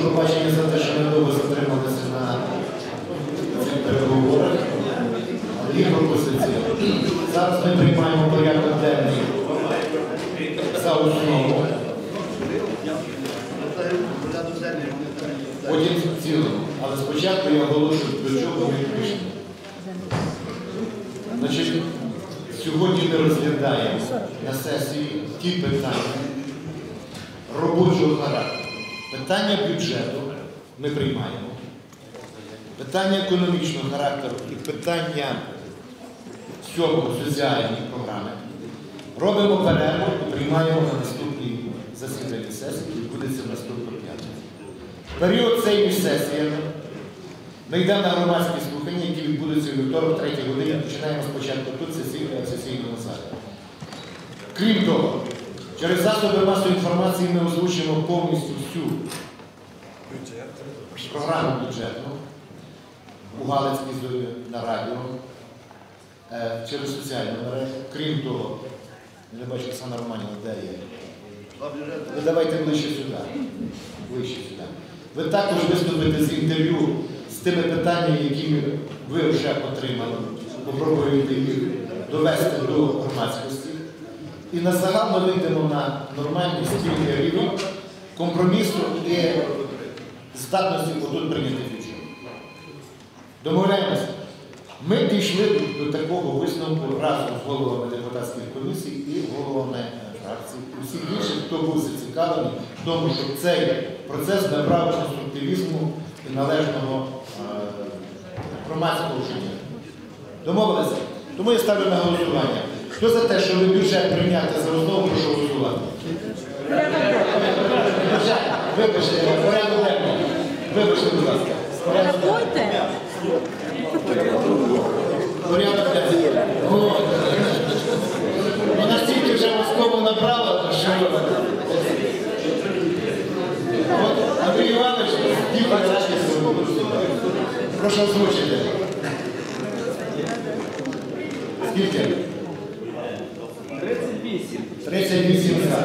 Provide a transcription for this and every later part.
пробачення за те, що ми довго затрималися на цих переговорах. Є пропозиція. Зараз ми приймаємо порядок денний за основу. Потім в цілому. Але спочатку я оголошую, до чого ми прийшли. Значить, сьогодні ми розглядаємо на сесії ті питання робочого характеру. Питання бюджету ми приймаємо. Питання економічного характеру і питання сьомого соціальної програми. Робимо перерву і приймаємо на наступній засіданні сесії, який відбудеться в наступну п'ятницю. Період цей між сесіями ми йдемо на громадські слухання, які відбудуться у вівторок, 3 годині. Починаємо спочатку тут сесійного сесійного залі. Крім того, через засоби масової інформації ми озвучимо повністю всю програму бюджетну у Галицькій зорі на радіо е, через соціальну мережу. Крім того, я не бачу Оксана Романівна, де є. Ви давайте ближче сюди. Ближче сюди. Ви також виступите з інтерв'ю з тими питаннями, які ви вже отримали. Попробуєте їх довести до громадськості. І на загал вийдемо на нормальний спільний рівень компромісу і здатності отут прийняти рішення. Домовляємося. Ми дійшли до, такого висновку разом з головами депутатських комісій і головами фракцій. Усі інші, хто був зацікавлений в тому, щоб цей процес набрав конструктивізму і належного е, громадського життя. Домовилися? Тому я ставлю на голосування. Хто за те, щоб бюджет прийняти за основу, прошу голосувати. Вибачте, порядок денний. Вибачте, будь ласка. Порядок денний. Рахуйте. Порядок денний. Ну, настільки вже мозково набрало, що... От Андрій Іванович, дійсно, нарешті Прошу озвучити. Скільки? 38. 38 за.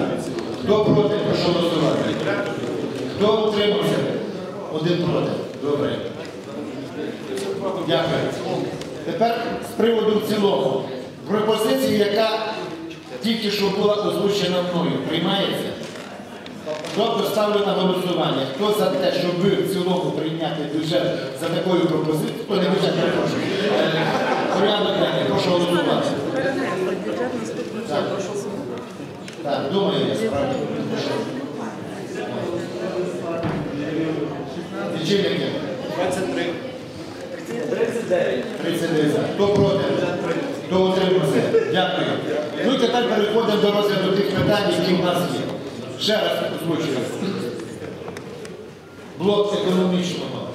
Хто проти, прошу голосувати. Хто утримався? Один проти. Добре. Дякую. Тепер з приводу в цілому. Пропозиція, яка тільки що була озвучена мною, приймається? Тобто ставлю на голосування. Хто за те, щоб ви в цілому прийняти бюджет за такою пропозицією? Хто не бюджет, перепрошую. Е, Порядок денний, прошу голосувати. Так, думаю, я справді. Лічильники 23. 39. 39 за. Хто проти? Хто утримався? Дякую. Ну і тепер переходимо до розгляду тих питань, які в нас є. Ще раз озвучую. Блок економічного.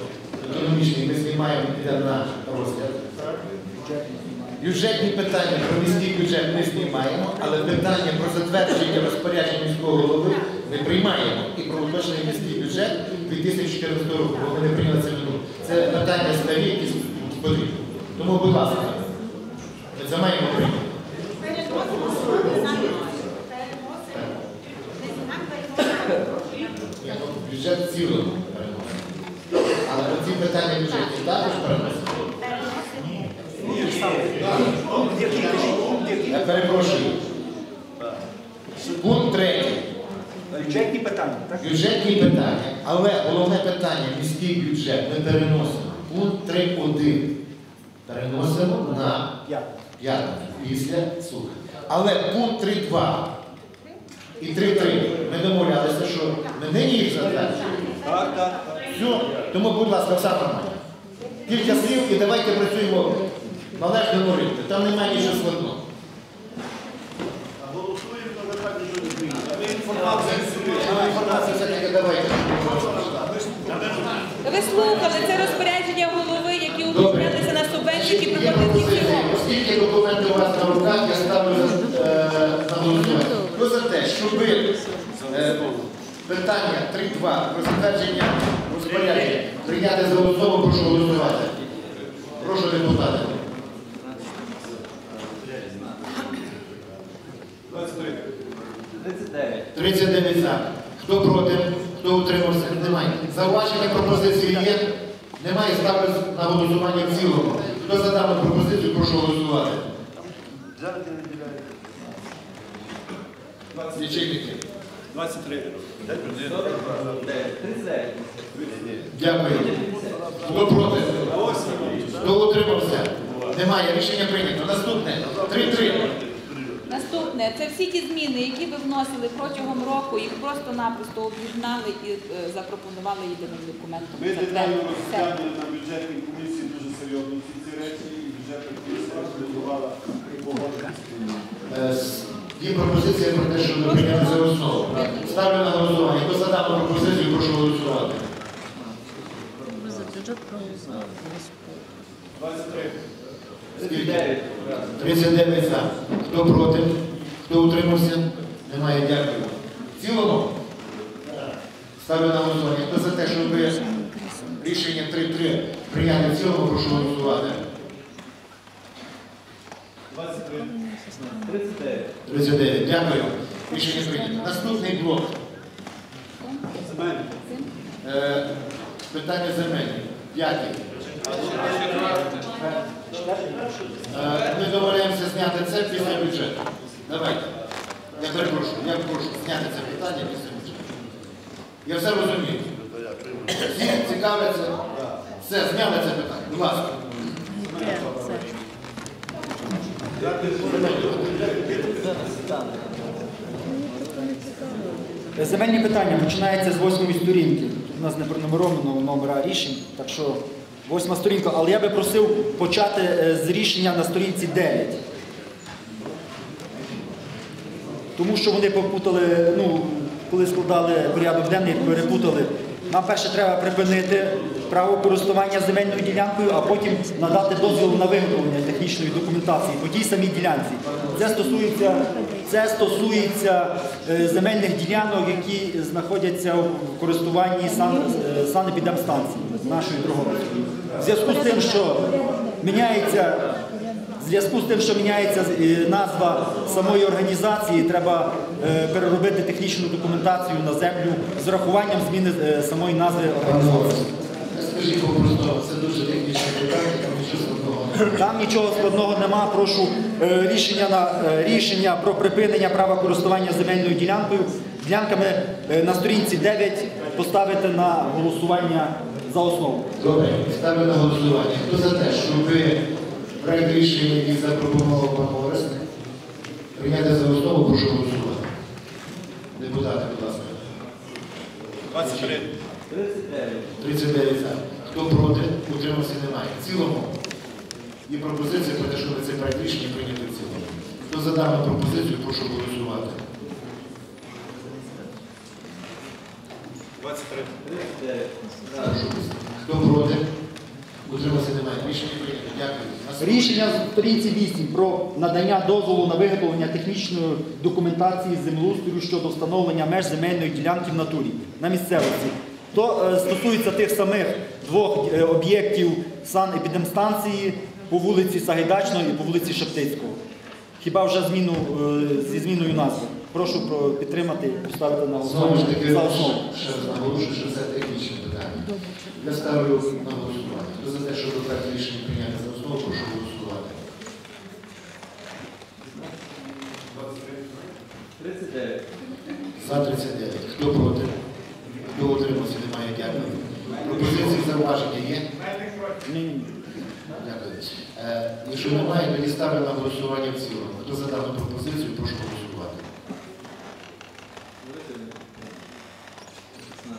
Економічний ми знімаємо піде на розгляд. Бюджетні питання про міський бюджет ми знімаємо, але питання про затвердження розпорядження міського голови ми приймаємо. І про уточнений міський бюджет 2014 року, бо вони прийняли це минуло. Це питання старі, які потрібні. Тому, будь ласка, за маємо прийняти. Ні, ну, Бюджет в цілому переносимо. Але ці питання бюджетні також переносимо. Я перепрошую. Пункт третій. Бюджетні питання, так? Бюджетні питання. Але головне питання міський бюджет ми переносимо. Пункт 3.1 переносимо на Я. п'ятницю після слухань. Але пункт 3.2 і 3.3 ми домовлялися, що ми нині їх затверджуємо. Все. Тому, будь ласка, Оксана кілька слів і давайте працюємо в належному ритмі. Там немає нічого складного. Інформацію все-таки давайте. Ви слухали це розпорядження голови, які Добре. на субвенції, які приходять цього. Оскільки документи у вас на руках, я ставлю е, на голосування. Хто за те, щоб е, питання 3.2 про затвердження розпорядження прийняти за основу, прошу голосувати. Прошу депутати. 39. 39 за. Хто проти? Хто утримався? Немає. Зауваження пропозиції на голосування в цілому. Хто за дану пропозицію, прошу голосувати. Лічильники. 23. Дякую. Хто проти? Хто утримався? Немає. Рішення прийнято. Наступне. 3-3. Наступне це всі ті зміни, які ви вносили протягом року, їх просто-напросто об'єднали і е, запропонували єдиним документом. Ми детально розглянули на бюджетній комісії дуже серйозно всі ці речі, і бюджетна комісія. Е, с- Є пропозиція про те, щоб прийняти за основу. Ставлю на голосування. Хто за дану пропозицію, прошу голосувати. За бюджет проголосували. 23. 39. 39 за. Хто проти? Хто утримався? Немає. Дякую. Цілому? Ставлю на голосування. Хто за те, щоб рішення 3-3 прийняти в цілому, прошу голосувати. 23. 39. 39. Дякую. Рішення прийнято. Наступний блок. Е, питання земельні. П'ятий. Е, Ми домовляємося зняти це після бюджету. Давайте. Я перепрошую, я прошу зняти це питання після бюджету. Я все розумію. Всі цікавляться. Все, зняли це питання. Будь ласка. Земельні питання починаються з восьмої сторінки. У нас не пронумеровано номера рішень, так що восьма сторінка. Але я би просив почати е, з рішення на сторінці 9. Тому що вони попутали, ну, коли складали порядок денний, перепутали. Нам перше треба припинити право користування земельною ділянкою, а потім надати дозвіл на виготовлення технічної документації по тій самій ділянці. Це стосується, це стосується е, земельних ділянок, які знаходяться в користуванні сан, е, санепідемстанції нашої Дрогобицької. В зв'язку з тим, що міняється в зв'язку з тим, що міняється е, назва самої організації, треба е, переробити технічну документацію на землю з урахуванням зміни е, самої назви організації. Скажіть це дуже технічне питання, там нічого складного. Там нічого складного нема. Прошу рішення на рішення про припинення права користування земельною ділянкою ділянками на сторінці 9 поставити на голосування за основу. Добре, ставлю на голосування. Хто за те, щоб проект рішення, який запропонував пан Орест, прийняти за основу, прошу голосувати. Депутати, будь ласка. 23. 39. 39 за. Хто проти? Утримався немає. В цілому є пропозиція про те, щоб цей проект рішення прийняти в цілому. Хто за дану пропозицію, прошу голосувати. 23. 39. Прошу. Хто проти? Утримався немає. Рішення прийнято. Дякую. Рішення з сторінці 8 про надання дозволу на виготовлення технічної документації землеустрою щодо встановлення меж земельної ділянки в натурі на місцевості. То е, стосується тих самих двох е, об'єктів санепідемстанції по вулиці Сагайдачної і по вулиці Шептицького. Хіба вже зміну е, зі зміною назви? Прошу про- підтримати, поставити на Знову ж таки, основу. ще раз наголошую, що це технічне питання. Я ставлю на голосування. Хто за те, щоб проект рішення прийняти за основу, прошу голосувати. 39. За 39. Хто проти? Хто утримався? Немає. Дякую. Пропозиції зауваження є? Ні, ні, ні. Дякую. Е, якщо немає, тоді ставлю на голосування в цілому. Хто за дану пропозицію, прошу голосувати.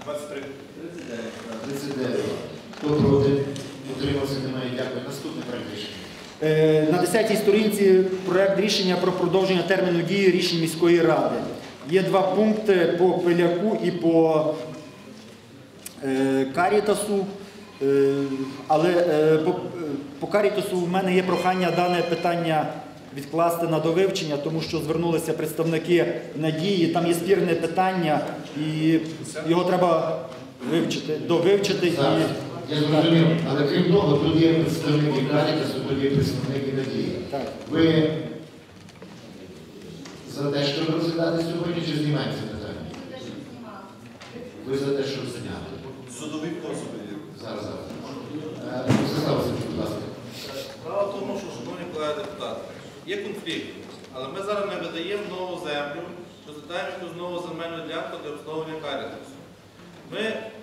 23. 39. 39. Хто проти? Утримався? Немає. Дякую. Наступне проект рішення. Е, На 10-й сторінці проект рішення про продовження терміну дії рішень міської ради. Є два пункти по Пиляку і по е, Карітасу. Е, Але е, по, е, по Карітасу в мене є прохання дане питання відкласти на довивчення, тому що звернулися представники надії. Там є спірне питання, і його треба вивчити, довивчити. І... Я зрозумів, але крім того, тут є представники Карітасу, тут є представники Надії. Так. Ви за те, щоб розглядати сьогодні, чи знімаєте питання? Ви за те, щоб зняти. Судові позови. Зараз, зараз. Е, Ростислав Васильович, будь ласка. Справа в тому, що, шановні колеги депутати, є конфлікт, але ми зараз не видаємо нову землю, розглядаємо якусь нову земельну ділянку для обслуговування карітусу. Ми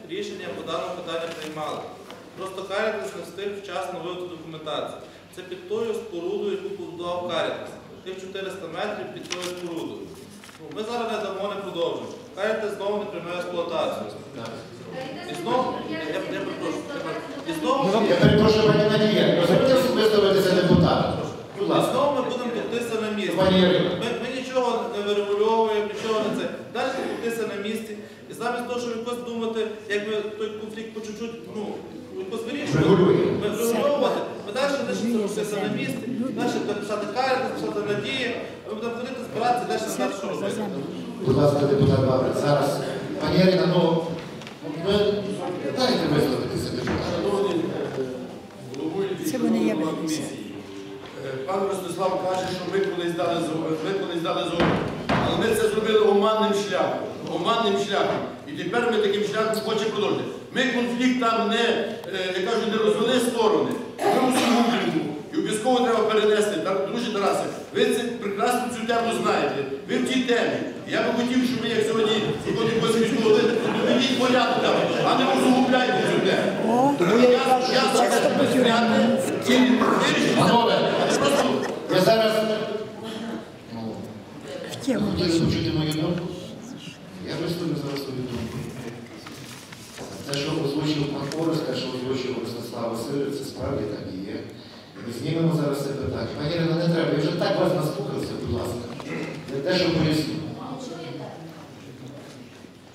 рішення по даному питанню приймали. Просто карітус не встиг вчасно вивести документацію. Це під тою спорудою, яку побудував карітус. Тих 400 метрів під тою спорудою. Ну, Ми зараз не дамо, не продовжуємо. Карітус знову не прийме експлуатацію. І знову, я, я, я перепрошую, знову, Я пані Надія, дозвольте висловитися депутату. Будь І ласка. знову ми будемо топтися на місці. Пані. Ми, ми нічого не вирегульовуємо, нічого не це. Далі топтися на місці. І замість того, щоб якось думати, як ми той конфлікт по чуть-чуть, ну, якось вирішувати, Регулюємо. ми врегульовувати, ми далі лишимо топтися на місці, далі будемо писати карти, писати надії, ми будемо ходити, збиратися, далі не знати, що робити. Будь ласка, депутат Бабрик. Зараз. Пані Ірина, ну, ви дайте висловитися депутату. Це вони є Е, Пан Ростислав каже, що ми колись дали згоду, ми колись дали згоду. Але ми це зробили оманним шляхом. Оманним шляхом. І тепер ми таким шляхом хочемо продовжити. Ми конфлікт там не, е, я кажу, не розвели сторони. Ми усугублюємо. І обов'язково треба перенести. Та- Друзі Тарасе, ви це прекрасно цю тему знаєте. Ви в тій темі. Я би хотів, щоб ви, як сьогодні, сьогодні після міського голови, доведіть порядок там, а не усугубляйте цю тему. Тому я зараз це зняти і вирішити. Панове, Я зараз В тему. хотіли почути мою думку. Я висловлю зараз свою думку. Те, що озвучив пан те, що озвучив Ростислав Васильович, це справді так і є. Ми знімемо зараз це питання. Пані Ірина, не треба, я вже так вас наслухався, будь ласка. Я те, що поясню.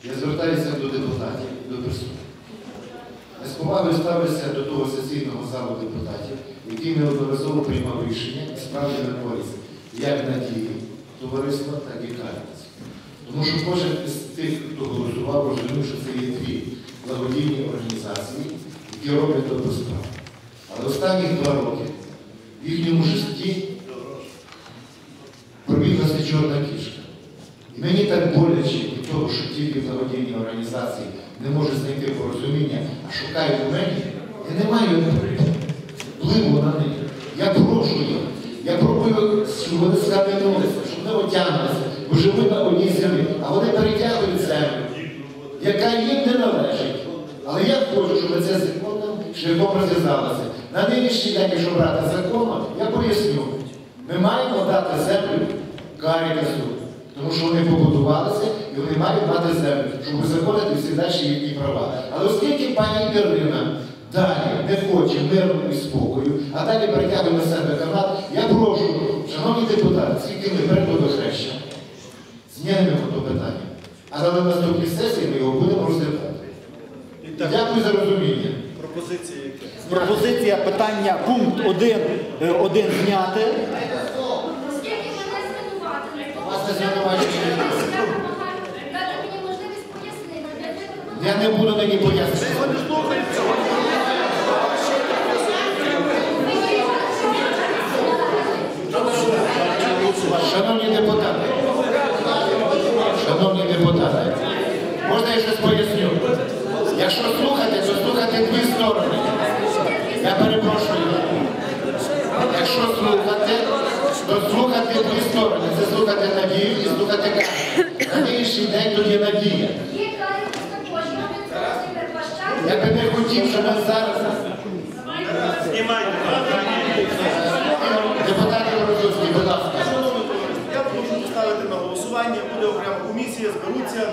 Я звертаюся до депутатів до присутніх. Я з повагою ставлюся до того сесійного залу депутатів, який неодноразово приймав рішення і справді на користь як надії товариства, так і Карітас. Тому що кожен із тих, хто голосував, розумів, що це є дві благодійні організації, які роблять добру справу. Але останні два роки в їхньому житті пробіглася чорна кішка. І мені так боляче від того, що ті дві благодійні організації не можуть знайти порозуміння, а шукають у мене, я не маю впливу на них. Я прошу їх. Я пробую, щоб вони схаменулися, щоб вони отягнулися, бо живуть на одній землі, а вони перетягують землю, яка їм не належить. Але я хочу, щоб це законним шляхом розв'язалося. На нинішній день, якщо брати законно, я поясню. Ми маємо дати землю Карітасу, тому що вони побудувалися і вони мають мати землю, щоб узаконити всі далі їхні права. Але оскільки пані Ірина далі не хоче миру і спокою, а далі притягує на себе канат, я прошу, шановні депутати, скільки ми перейдемо до хреща, знімемо то питання. А на наступній сесії ми його будемо розглядати. Дякую за розуміння. пропозиції які? пропозиція питання пункт 1, 1 зняти. Оскільки мене звинуватили, Вас не звинувачують. я вимагаю дати мені пояснити, для чого Я не буду нині пояснювати. Шановні депутати, шановні депутати, можна я щось поясню? Якщо слухати, то слухати дві сторони. Я перепрошую. Якщо слухати, то слухати дві сторони. Це слухати надію і слухати Катю. На нинішній день є надія. я би не хотів, щоб ми зараз депутати Бородовський, будь ласка. Я прошу поставити на голосування, буде окрема комісія, зберуться,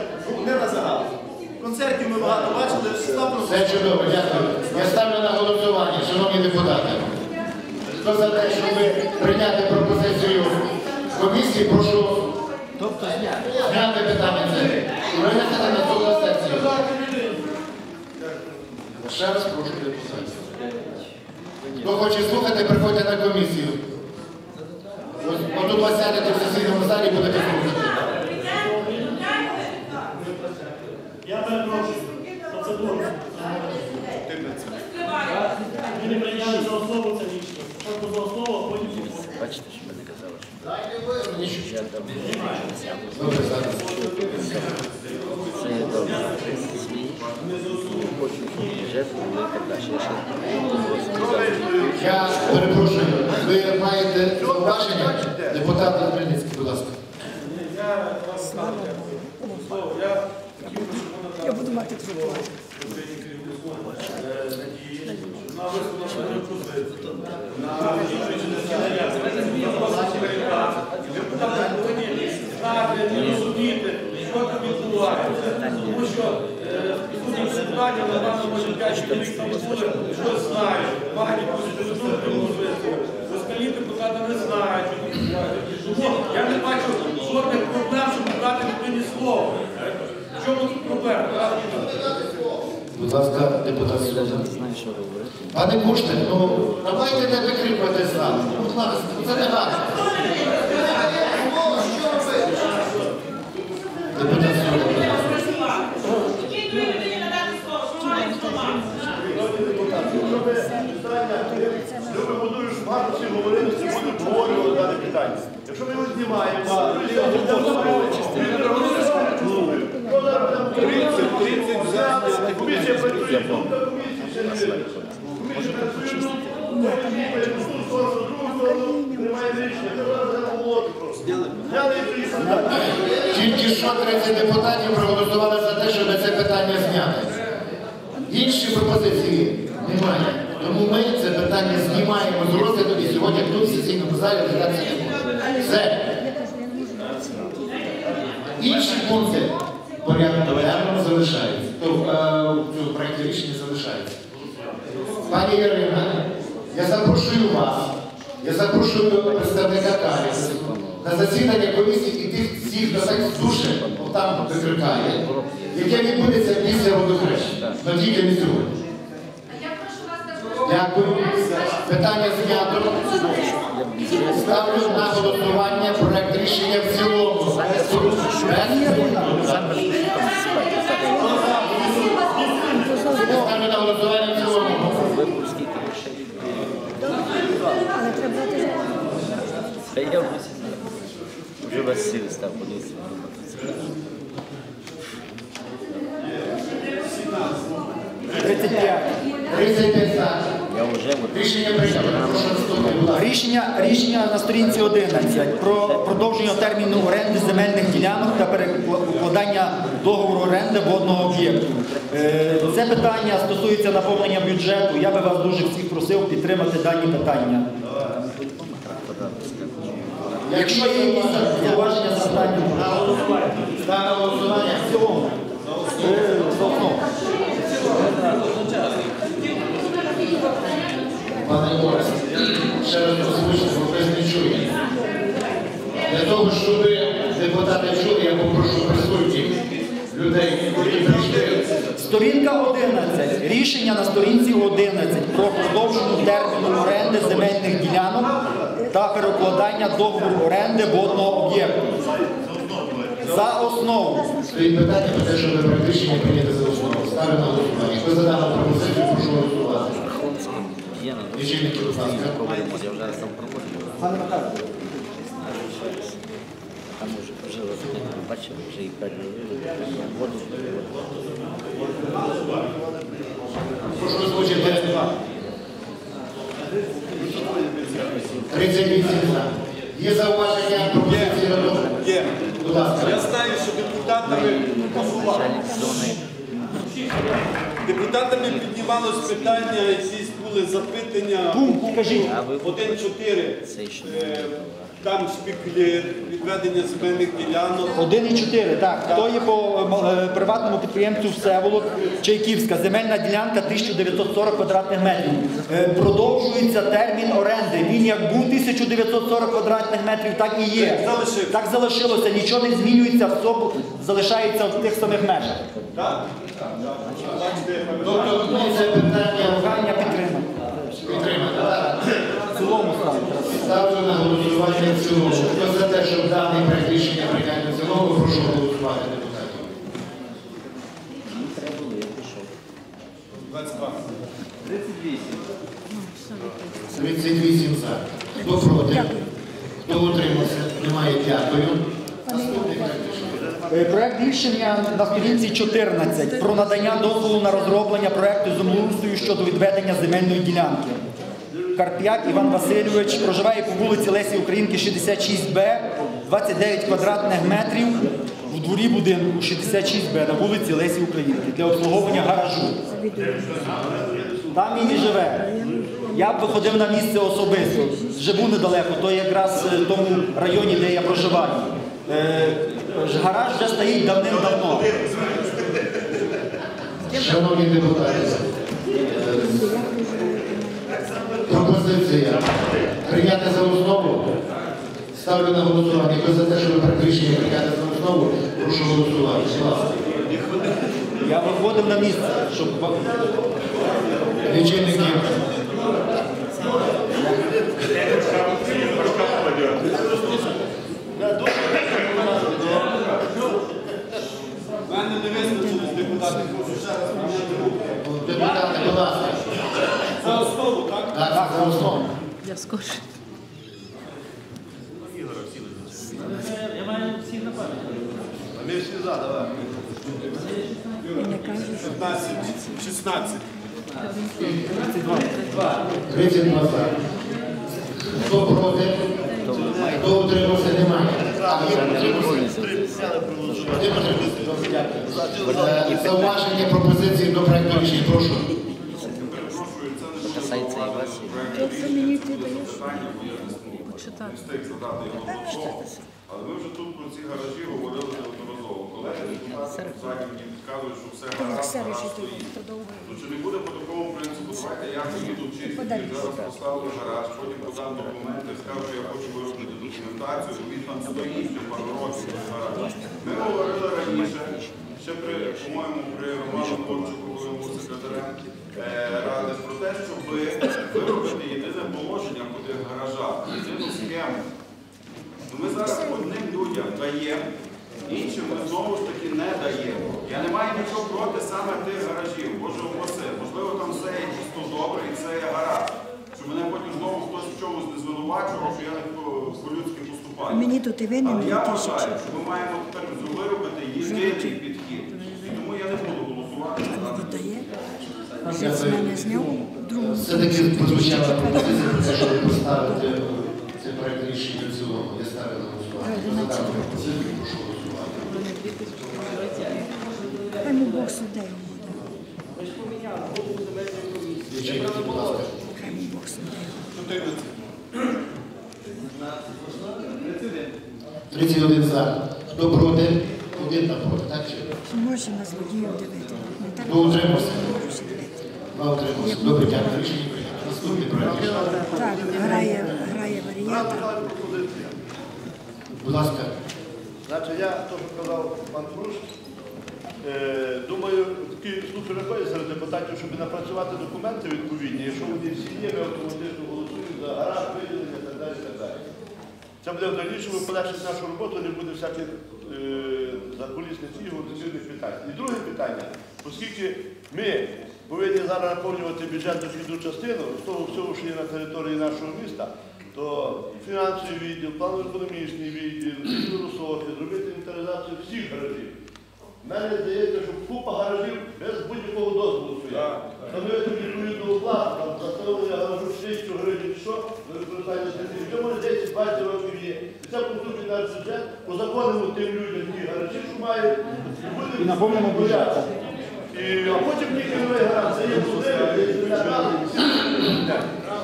Концертів ми багато бачили, ставимо. Все чудово, дякую. Я ставлю на голосування, шановні депутати. Хто за те, щоб прийняти пропозицію комісії, прошу зняти питання це. І винести на наступну сесію. Ще раз прошу депутатів. Хто хоче слухати, приходьте на комісію. Ось Отут вас сядете в сесійному залі і будете слухати. Я процедура. Ми не прийняли за основу це рішення. Спочатку за основу, а потім Бачите, що ми не казали. Добре, зараз. Це добре. Я перепрошую, ви маєте зауваження? Депутат Хмельницький, будь ласка. Я вас ставлю. Я 12 років. Повинні знати, розуміти, що там відбувається. Тому що депутатів на даному життя що знає, багаті конституційні можливості. Не знають, я не бачу жодних проблем, щоб дати людині слово. Чому тут Будь ласка, депутат Сюзан. Пане Кушник, ну давайте не викрикувати з нами. Будь ласка, це не гарно. Ласка. Любимо дуже багато всі говорили, будуть обговорювати дане питання. Якщо ми його знімаємо, комісія працює, думка комісії ще не вирішена. Комісія працює, ну, в ту сторону, в другу сторону, приймає рішення. Це зараз треба молоти просто. Зняли і приїхали далі. Тільки що 30 депутатів проголосували за те, щоб це питання зняти. Інші пропозиції немає. Тому ми це питання знімаємо з розгляду і сьогодні тут в сесійному залі розглядатися не буде. Все. Інші пункти порядку денного залишаються. То е, в цьому проєкті рішення залишається. Пані Ірина, я запрошую вас, я запрошую представника Карісу на засідання комісії і тих всіх, хто так душі там викрикає, яке відбудеться після водохрещення. Но тільки не сьогодні. Дякую. Питання знято. Ставлю на голосування проект рішення в цілому. Ставлю на голосування в цілому. Але треба бути Та я вже вас сіли став подивитися. 35. 35. Я вже Рішення прийнято. Прошу наступний, будь ласка. Рішення, рішення на сторінці 11 про продовження терміну оренди земельних ділянок та перекладання договору оренди водного об'єкту. Е, Це питання стосується наповнення бюджету. Я би вас дуже всіх просив підтримати дані питання. Якщо є якісь зауваження за Ставлю на голосування. в цілому. Пане Борис, ще раз озвучте, бо хтось не чує. Для того, щоб депутати чули, я попрошу присутніх людей, які прийшли. Сторінка 11. Рішення на сторінці 11 про продовження терміну оренди земельних ділянок та перекладання договору оренди водного об'єкту. За основу. Стоїть питання про те, щоб проект рішення прийняти за основу. Ставлю на голосування. Хто за дану пропозицію, прошу голосувати. Лічильники, будь ласка. Пане Михайло. Там вже вже бачив, вже і переробили, воду. Прошу озвучити. 38 за. Є зауваження пропозиції? Є. Будь ласка. Я знаю, що депутатами посували. депутатами піднімалось питання, якісь були запитання. Пункт, кажіть. 1.4. Там спекулює відведення земельних ділянок. 1,4, так. То є по е, приватному підприємцю Всеволод Чайківська. Земельна ділянка 1940 квадратних метрів. Е, Продовжується термін оренди. Він як був 1940 квадратних метрів, так і є. Так залишився. Так залишилося. Нічого не змінюється, все залишається в тих самих межах. Так? Бачите, Тобто ми це питання Прохання підтримати. підтримати. так? Цілому ставити. Ставлю на голосування в цілому. Хто за те, щоб даний проект рішення прийняти в цілому, прошу голосувати депутатів. треба було, я пішов. 22. 38. 38 за. Хто проти? Хто утримався? Немає. Дякую. Наступний проект рішення. Е, Проект рішення на сторінці 14 про надання дозволу на розроблення проекту землеустрою щодо відведення земельної ділянки. Карп'як Іван Васильович проживає по вулиці Лесі Українки, 66Б, 29 квадратних метрів в дворі будинку 66Б на вулиці Лесі Українки для обслуговування гаражу. Там він і живе. Я б виходив на місце особисто. Живу недалеко, то якраз е, в тому районі, де я проживаю. Е, Гараж вже стоїть давним-давно. Шановні депутати, е, пропозиція прийняти за основу. Ставлю на голосування. Хто за те, щоб проект рішення прийняти за основу, прошу голосувати. Я виходив на місце, щоб Лічильники. Мене не руку. Депутати, будь ласка. За основу, так? Так, так, за основу. Я скорше. Ми всі за, давай. І не 15, 16. 32 за. Хто проти? Хто утримався? Немає. Е, Зауваження, пропозиції до проекту рішення. Прошу. Касається і вас. то, що мені ти даєш почитати. встиг задати його голосу. Але ми вже тут про ці гаражі говорили неодноразово. Колеги ззаді мені підказують, що все гаразд, стоїть. то. Ну чи не буде по такому принципу, давайте я поїду чистити, зараз поставлю гараж, потім подам документи, скажу, що я хочу виробити документацію, він там стоїть пару років гараж. Ми говорили раніше, ще при, по-моєму, при Роману Ковчуку, секретарем е, ради, про те, щоб виробити єдине положення по тих гаражах, єдину схему. Ну, Ми зараз одним людям даємо, іншим ми знову ж таки не даємо. Я не маю нічого проти саме тих гаражів. Боже упаси. Можливо, там все є чисто добре і все є гаразд. Щоб мене потім знову хтось в чомусь не звинувачував, що я не по- по-людськи поступаю. Мені тут і винен Але я вважаю, що ми маємо тепер виробити єдиний підхід. Тому я не буду голосувати. Все-таки прозвучала пропозиція про те, щоб поставити цей проект рішення в цілому. Я ставлю на голосування. Прошу голосувати. Хай йому Бог суддею буде. Хай Бог суддею. 31 за. Хто проти? Один проти, так чи? Може на злодіїв дивити? Так утримався? Добре, дякую. Рішення прийнято. Наступний проект. Так, грає, грає варіант. Будь ласка. Значить, я то, що казав пан Пруш, е, думаю, такі слухи виходять серед депутатів, щоб напрацювати документи відповідні. Якщо вони всі є, ми автоматично голосуємо за гараж, виділення і так далі. і так далі. Це буде в дальнішому полегшити нашу роботу, не буде всяких е, закулісних ці дивних питань. І друге питання, оскільки ми повинні зараз наповнювати бюджет дохідну частину з того всього, що є на території нашого міста, то фінансовий відділ, планово-економічний відділ, філософія, зробити інвентаризацію всіх гаражів. Мене здається, що купа гаражів без будь-якого дозволу стоять. Встановити відповідну оплату, там застановлення гаражу 6 гривень, що на використання. Вже може 10-20 років є. І це поступить наш бюджет, позаконимо тим людям ті гаражі, що мають, і буде І наповнимо бюджет. І, а потім тільки новий гараж, це є земля,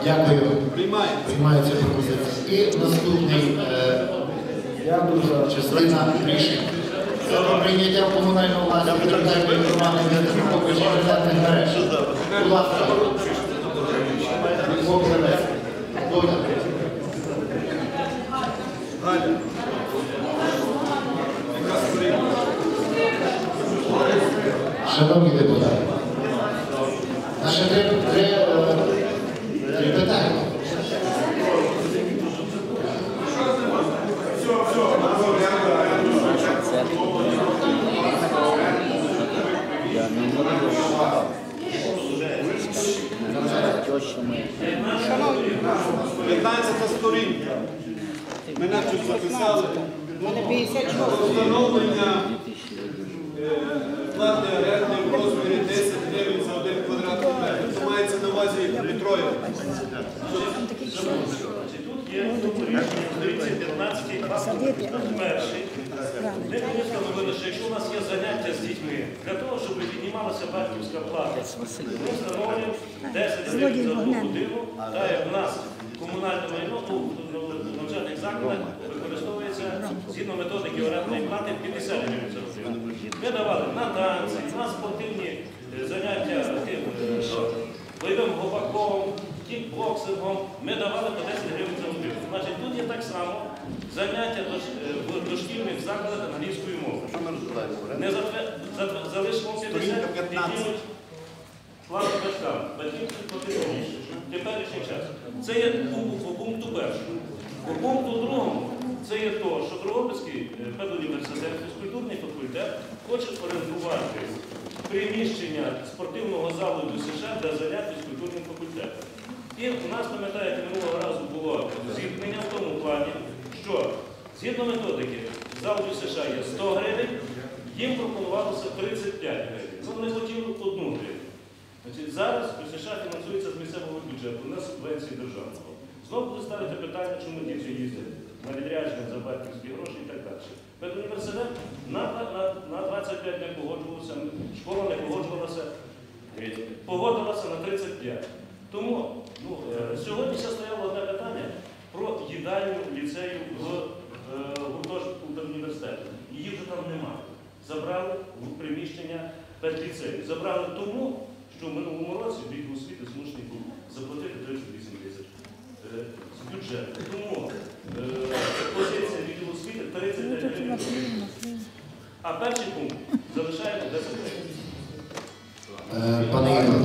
Дякую. Приймається пропозиція. І наступний е, частина рішення. Про прийняття в комунальну власність державної громади для інтернетних мереж. Будь ласка. Окремо. Доля. Шановні депутати, наші три, три, е, три питання. Я не можу. Теща моя. 15 сторінка. Мене тут записали. Встановлення е, плати оренди в розмірі 10 гривень за один квадратний метр. Це мається на увазі літрою. Тут є рішення в 215 перший. Де ми встановили, що якщо у нас є заняття з дітьми, для того, щоб піднімалася батьківська плата, ми встановлюємо 10 гривень за одну годину, та як у нас комунальне майно у навчальних закладах використовується згідно методики орендної плати 50 гривень за годину. Ми давали на танці, на спортивні заняття бойовим гопаком, кікбоксингом, ми давали по 10 гривень за годину. Значить, тут є так само заняття е, в дошкільних закладах англійської мови. Що ми розглядаємо? Не залишимо 50, піднімуть плату батькам. Батьків платити більше. Теперішній час. Це є по, по пункту першому. По пункту другому, це є то, що Дрогобицький е, педуніверситет, фізкультурний факультет хоче орендувати приміщення спортивного залу ДЮСШ для занять фізкультурним факультетом. І у нас, пам'ятаєте, минулого разу було зіткнення в тому плані, що згідно методики зал ДЮСШ є 100 гривень, їм пропонувалося 35 гривень. Ну, вони хотіли одну гривень. Значить, зараз ДЮСШ фінансується з місцевого бюджету, на субвенції державного. Знову буде ставити питання, чому діти їздять на відрядження за батьківські гроші і так далі. Педуніверситет на, на, на 25 не погоджувався, школа не погоджувалася, погодилася на 35. Тому ну, е, сьогодні ще стояло одне питання про їдальню ліцею в е, гуртожитку університету. Її вже там немає. Забрали в приміщення педліцею. Забрали тому, що в минулому році відділ освіти змушений був заплатити 38 тисяч е, з бюджету. Тому позиція відділу освіти 35 гривень. А перший пункт залишаємо 10 гривень. Пане Ігор,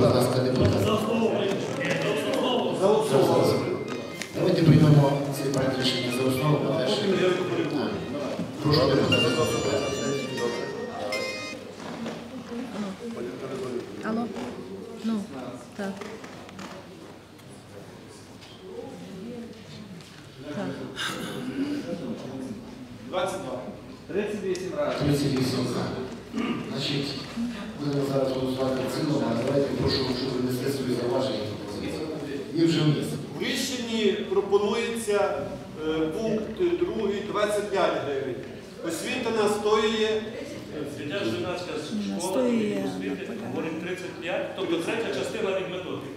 35, тобто третя частина від методики.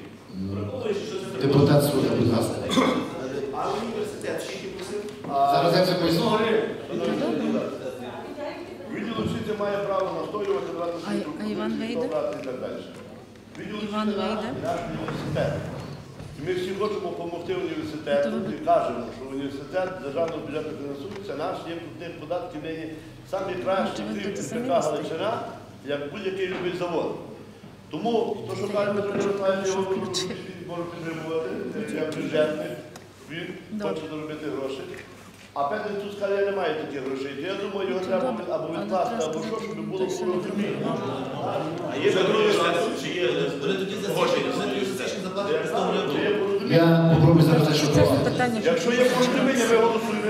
Враховуючи, що це. Депутат Суда, будь ласка. А університет скільки просив? Зараз я це поясню. Відділ освіти має право настоювати А- свою а Іван брати і так далі. Відділ Іван освіти наш, університет. І ми всі хочемо допомогти університету і кажемо, що університет державного бюджету фінансується, наш є кращі, То ви крім будете самі Галичина, як будь-який любий завод. Тому, то, що каже Петро його можу підтримувати, як бюджетник, він хоче заробити гроші. А Петро тут скаже, я не маю таких грошей. Я думаю, його треба або відкласти, або що, щоб було порозуміння. А є друге Чи є порозуміння. Я попробую зараз що питання. Якщо є порозуміння, ми голосуємо